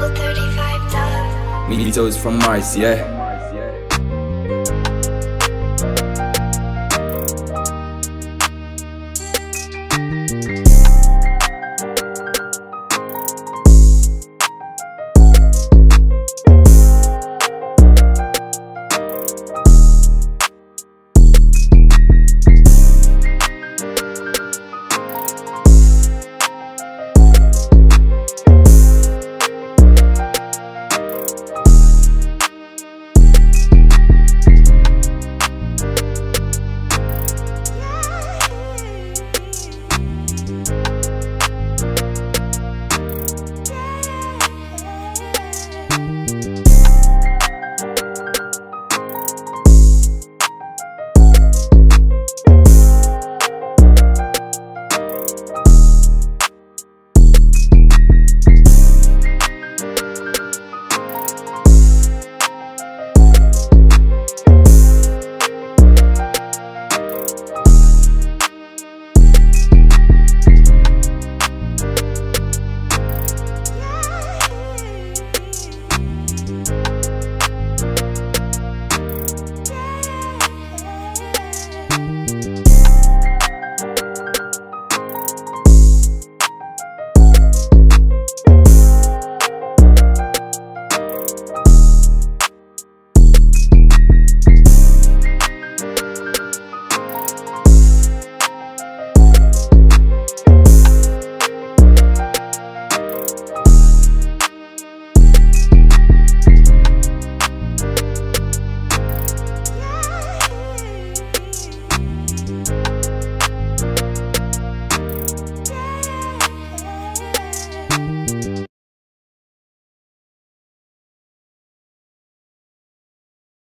Level 35 dub. Mito is from Mars, yeah.